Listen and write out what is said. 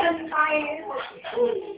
I'm tired.